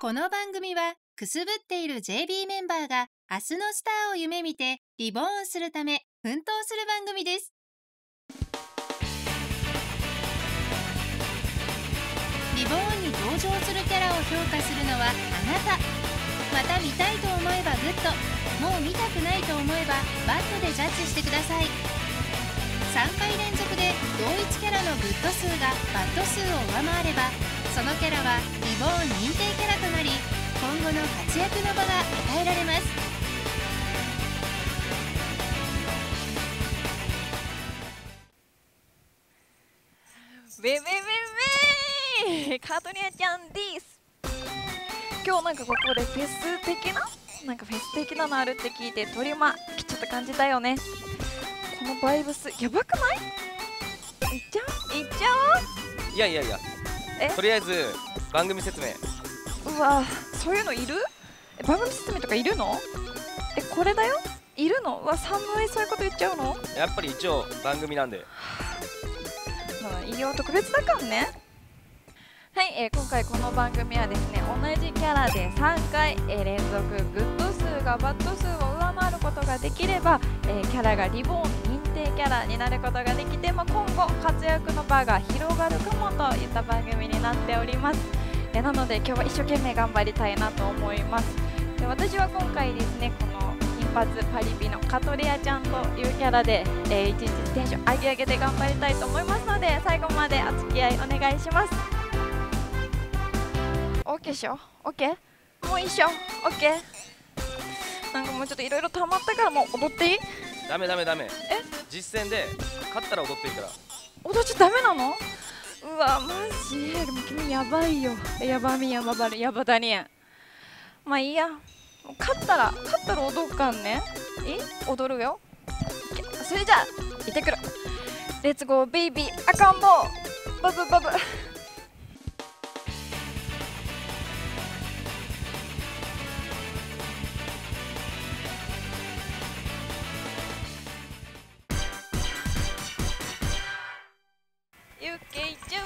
この番組はくすぶっている JB メンバーが明日のスターを夢見てリボーンするため奮闘する番組です。リボーンに登場するキャラを評価するのはあなた。また見たいと思えばグッド。もう見たくないと思えばバッドでジャッジしてください。3回連続で同一キャラのグッド数がバッド数を上回ればそのキャラはリボーン認定キャラの活躍の場が与えられます。ウェウェウェウェイカートニアちゃんです。今日なんかここでフェス的ななんかフェス的なのあるって聞いて鳥間来ちゃった感じだよね。このバイブスやばくない？いっちゃう？いっちゃいやいやいや。え？とりあえず番組説明。ううわそういうのいる？え番組説明とかいるの？えこれだよ？いるの？うわ寒い？そういうこと言っちゃうの？やっぱり一応番組なんで。まあ、医療特別だからね。はい、えー今回この番組はですね同じキャラで3回、えー連続グッド数がバッド数を上回ることができれば、えーキャラがリボーン認定キャラになることができて、まあ、今後活躍の場が広がるかもといった番組になっておりますえーなので今日は一生懸命頑張りたいなと思います。で私は今回ですねこの金髪パリピのカトリアちゃんというキャラで、えー一日テンション上げ上げで頑張りたいと思いますので最後までお付き合いお願いします。OK っしょ？OK? もういいっしょ OK? なんかもうちょっといろいろ溜まったからもう踊っていい？ダメダメダメ。実践で勝ったら踊っていいから。踊っちゃダメなの？うわマジ？でも君やばいよ。やばみやばばるやばだにゃまあいいや。勝ったら勝ったら踊るかんね。え？踊るよ。それじゃあ行ってくる。レッツゴービービー赤ん坊。バブバブ。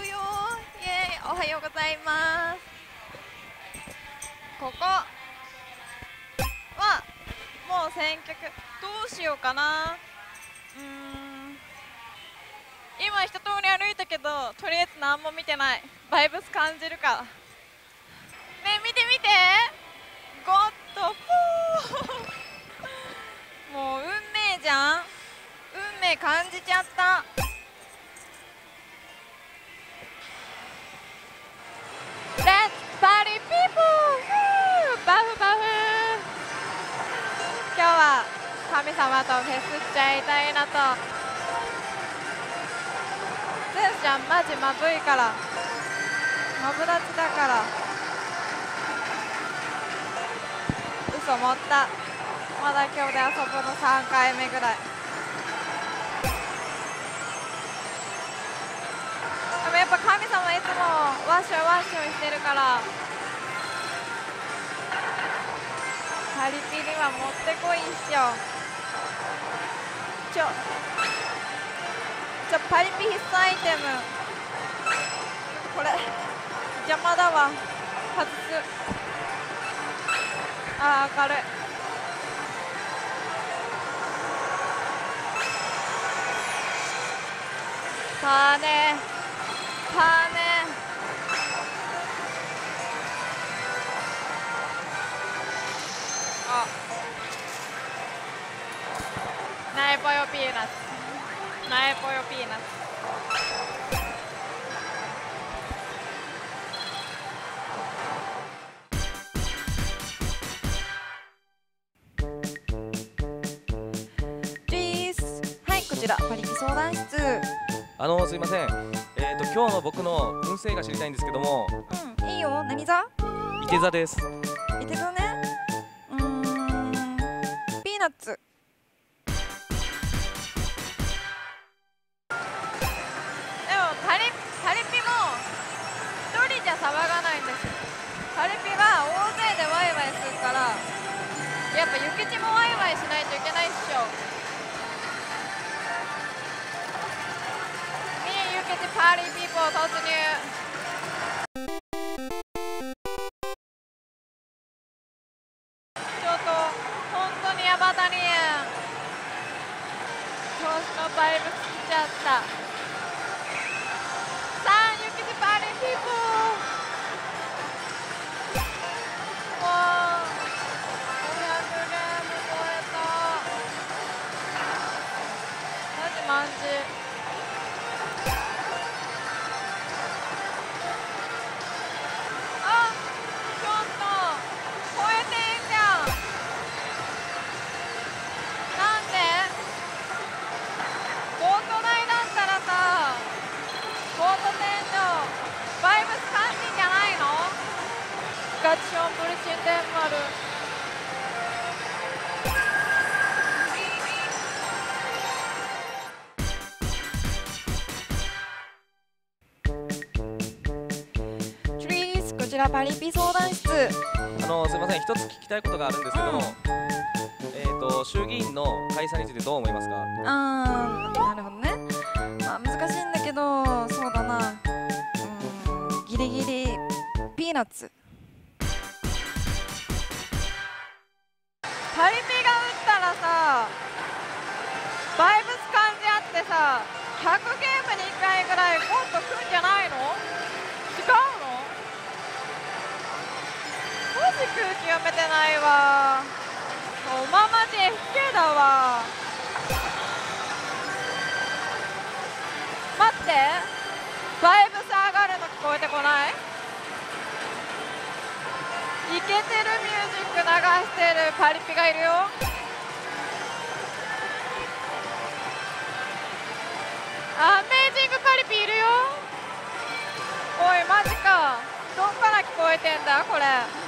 うよ。イエーイ。おはようございます。ここ。はもう選曲。どうしようかな。うーん。今一通り歩いたけどとりあえず何も見てない。バイブス感じるか。ね見て見て。ゴッドフォー。もう運命じゃん。運命感じちゃった。バフバフ今日は神様とフェスしちゃいたいなと。ゼウスちゃんマジまぶいから。マブダチだから。嘘持った。まだ今日で遊ぶの3回目ぐらい。でもやっぱ神様いつもワッショイワッショイしてるから。パリピにはもってこいっしょ。ちょちょパリピ必須アイテム。これ邪魔だわ。外す。あー明るい。パーねパーねナエポヨピーナッツナエポヨピーナッツですはいこちらパリピ相談室。あのすいません。えっ、と今日の僕の運勢が知りたいんですけども。うんいいよ。何座？伊手座です。いてたね。うーんピーナッツしたさパリピ相談室あのすみません。一つ聞きたいことがあるんですけども、えっ、と衆議院の解散についてどう思いますか？あーなるほどね。まあ難しいんだけどそうだな。うんギリギリピーナッツ。パリピが打ったらさバイブス感じあってさ100ゲームに1回ぐらいコントくんじゃないの？ジ空気読めてないわ。おままじ FK だわ。待って。バイブス上がるの聞こえてこない？イケてるミュージック流してる。パリピがいるよ。アメージングパリピいるよ。おいマジか。どっから聞こえてんだこれ。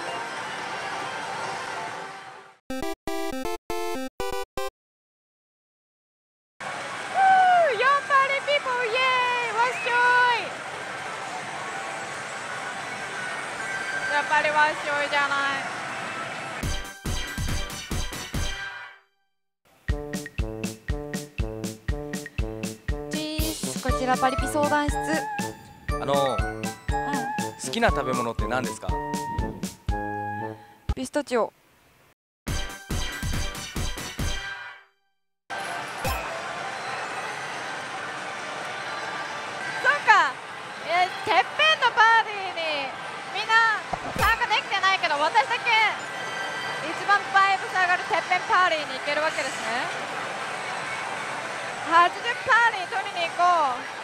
あの好きな食べ物って何ですか？ピスタチオ。そうか。えてっぺんのパーティーにみんな参加できてないけど私だけ一番バイブス上がるてっぺんパーティーに行けるわけですね。80パーティー取りに行こう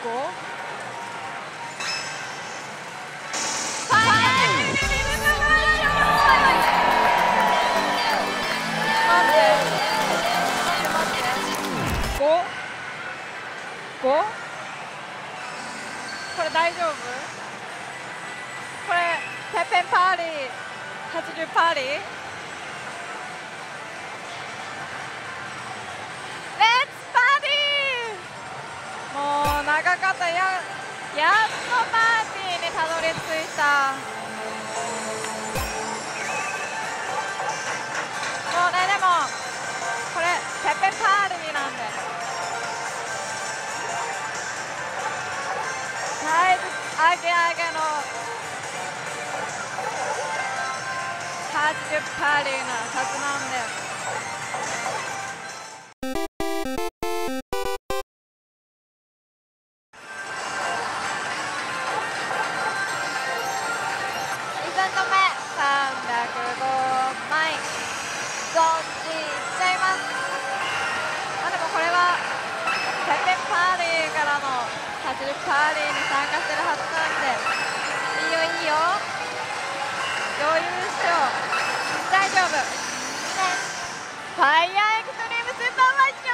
って 5? 5? これ大丈夫？これてっぺんパーリー80パーリー長かった。ややっとパーティーにたどり着いた。もうねでもこれてっぺんパーリーなんで。だいぶ上げ上げの80パーリーなはずなんで。80パーリーに参加してるはずなんでいいよいいよ余裕っしょ大丈夫。ね。ファイヤーエクストリームスーパーマイエ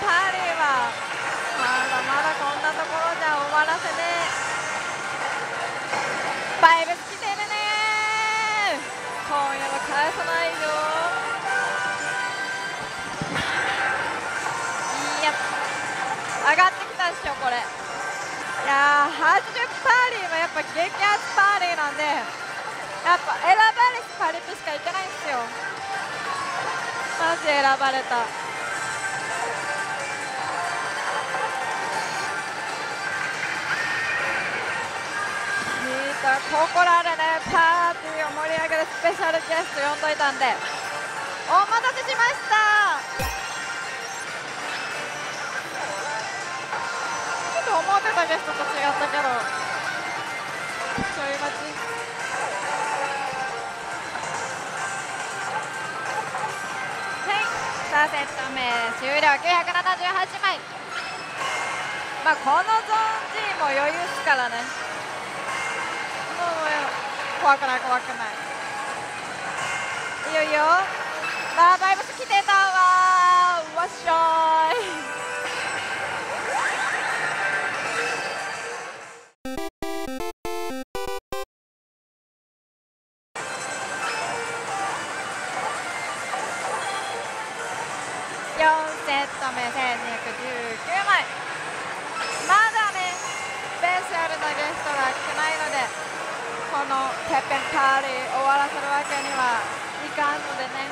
パーリーはまだまだこんなところじゃ終わらせねバイブス来てるね。今夜は帰さないよいや上がってきたでしょこれ。いやー80パーリーはやっぱ激アツパーリーなんでやっぱ選ばれしパリピしかいけないんですよ。マジ選ばれた。ここらでね。パーティーを盛り上げるスペシャルゲスト呼んどいたんで。お待たせしました。ちょっと思ってたゲストと違ったけど。ちょい待ちはい。2セット目終了。978枚。まあこのゾーン G も余裕っすからね。怖くない怖くない。いいよいいよバーバイバス来てたわわっしょー。てっぺんパーリー終わらせるわけにはいかんのでね。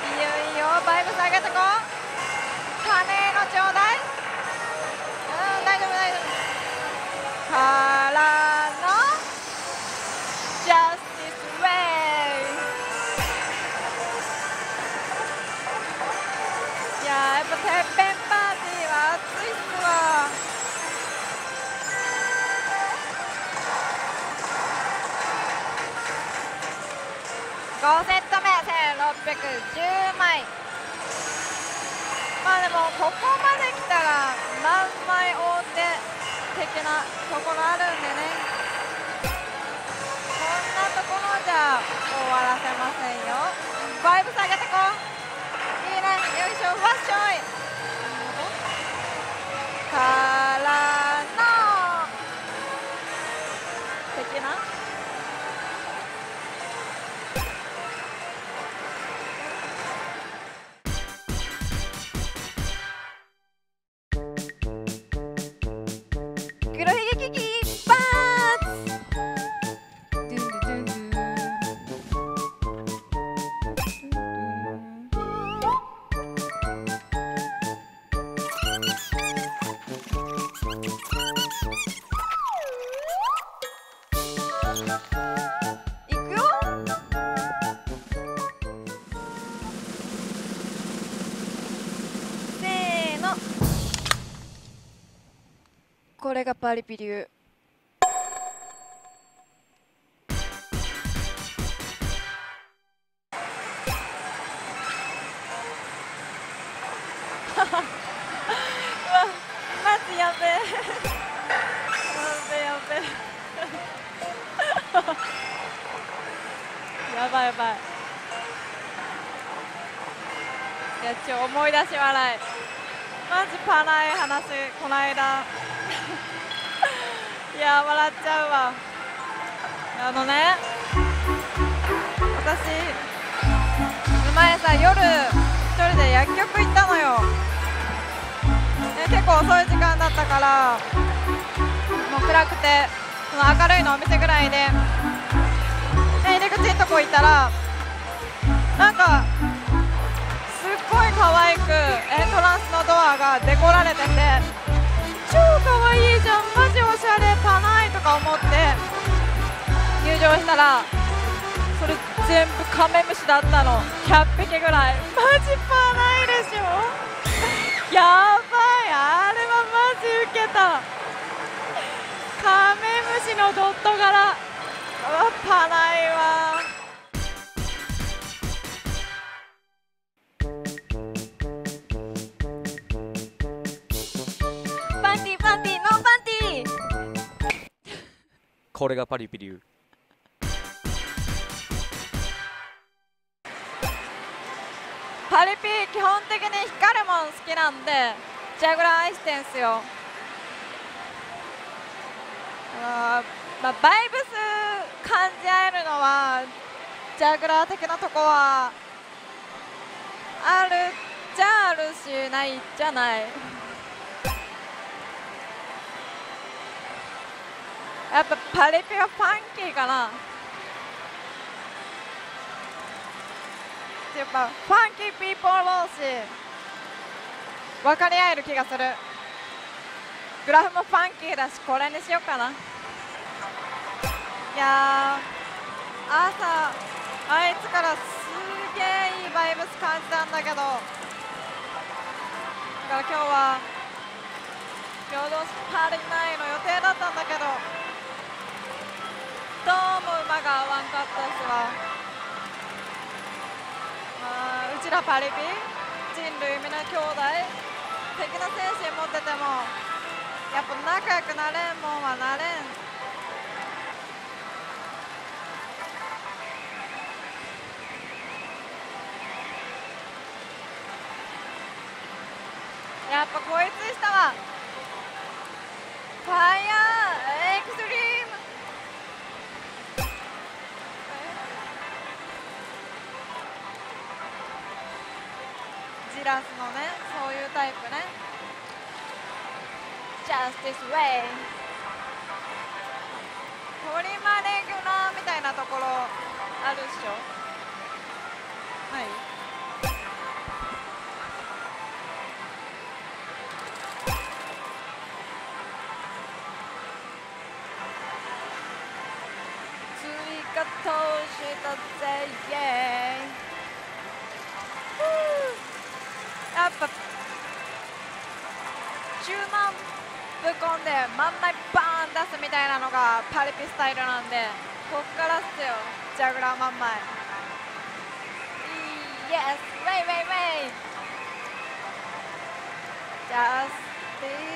いいよいいよバイブ下げてこ金のちょうだいうん大丈夫大丈夫。からのジャスティスウェイいややっぱてっぺん5セット目1610枚。まあでもここまで来たら何枚大手的なところあるんでね。こんなところじゃ終わらせませんよ。バイブ下げてこいいね。よいしょ。わっしょいこれがパリピ流。うわマジやべえやべやべやばいやばいいやちょ思い出し笑いマジパない話この間や笑っちゃうわ。あのね私前さ夜1人で薬局行ったのよ。で結構遅い時間だったからもう暗くてその明るいのお店ぐらいでで入り口のとこ行ったらなんかすっごい可愛くエントランスのドアがデコられてて超かわいいじゃん。マジおしゃれパナイとか思って入場したらそれ全部カメムシだったの。100匹ぐらい。マジパナイでしょ？やばい。あれはマジウケた。カメムシのドット柄。パナイわこれがパリピ流。パリピ基本的に光るもん好きなんでジャグラー愛してんすよ。あまあ、バイブス感じ合えるのはジャグラー的なとこはあるじゃあるしないじゃない。パリピはファンキーかな。やっぱファンキーピーポー同士分かり合える気がする。グラフもファンキーだしこれにしようかな。いや朝あいつからすげえいいバイブス感じたんだけど。だから今日は平等パリないの予定だったんだけど。どうも馬が合わんかったっすわあうちらパリピ？人類皆兄弟？的な精神持ってても。やっぱ仲良くなれんもんはなれん。やっぱこいつしたわファイジラスのねそういうタイプね。Just this way トリマレギュラーみたいなところあるっしょ。はい。追加投資だぜイエーイうやっぱ10万ぶっ込んで真ん前バーン出すみたいなのがパリピスタイルなんでこっからっすよ。ジャグラー真ん前。イエス。ウェイウェイウェイ。ジャスティ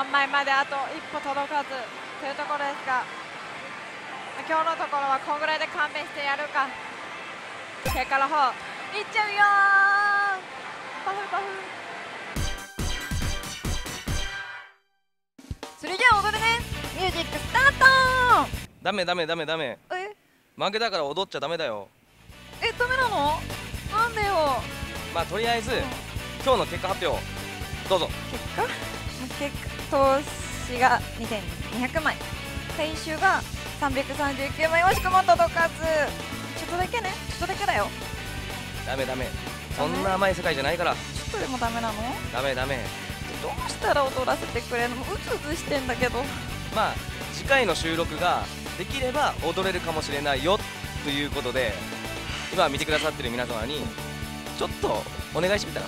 まあ、真ん前まであと一歩届かずというところですがまあ今日のところはこんぐらいで勘弁してやるか。結果の方いっちゃうよー。パフパフ。それじゃあ踊るねミュージックスタート。ダメダメダメダメ。え？負けたから踊っちゃダメだよ。えダメなの？なんでよ？まあとりあえず今日の結果発表。どうぞ。結果結果？投資が2200枚。回収が339枚。惜しくも届かず。ちょっとだけね。ちょっとだけだよ。ダメダメ。そんな甘い世界じゃないから。ちょっとでもダメなの？ダメダメ。どうしたら踊らせてくれるの？うつうつしてんだけど。まあ次回の収録ができれば踊れるかもしれないよということで今見てくださってる皆様にちょっとお願いしてみたら？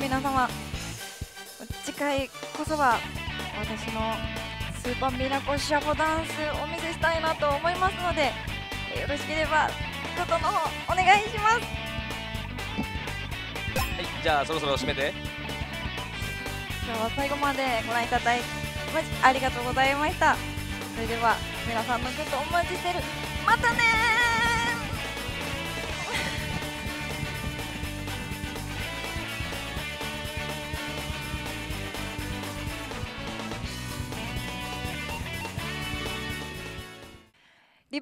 皆様次回こそは私のスーパーミラコシャボダンスお見せしたいなと思いますのでえよろしければグッドの方お願いします。はいじゃあそろそろ締めて。今日は最後までご覧いただきマジありがとうございました。それでは皆さんのグッドお待ちしてる。またね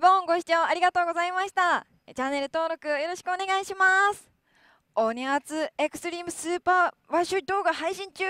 ボンご視聴ありがとうございました。チャンネル登録よろしくお願いします。オニアツエクストリームスーパーワッシュ動画配信中。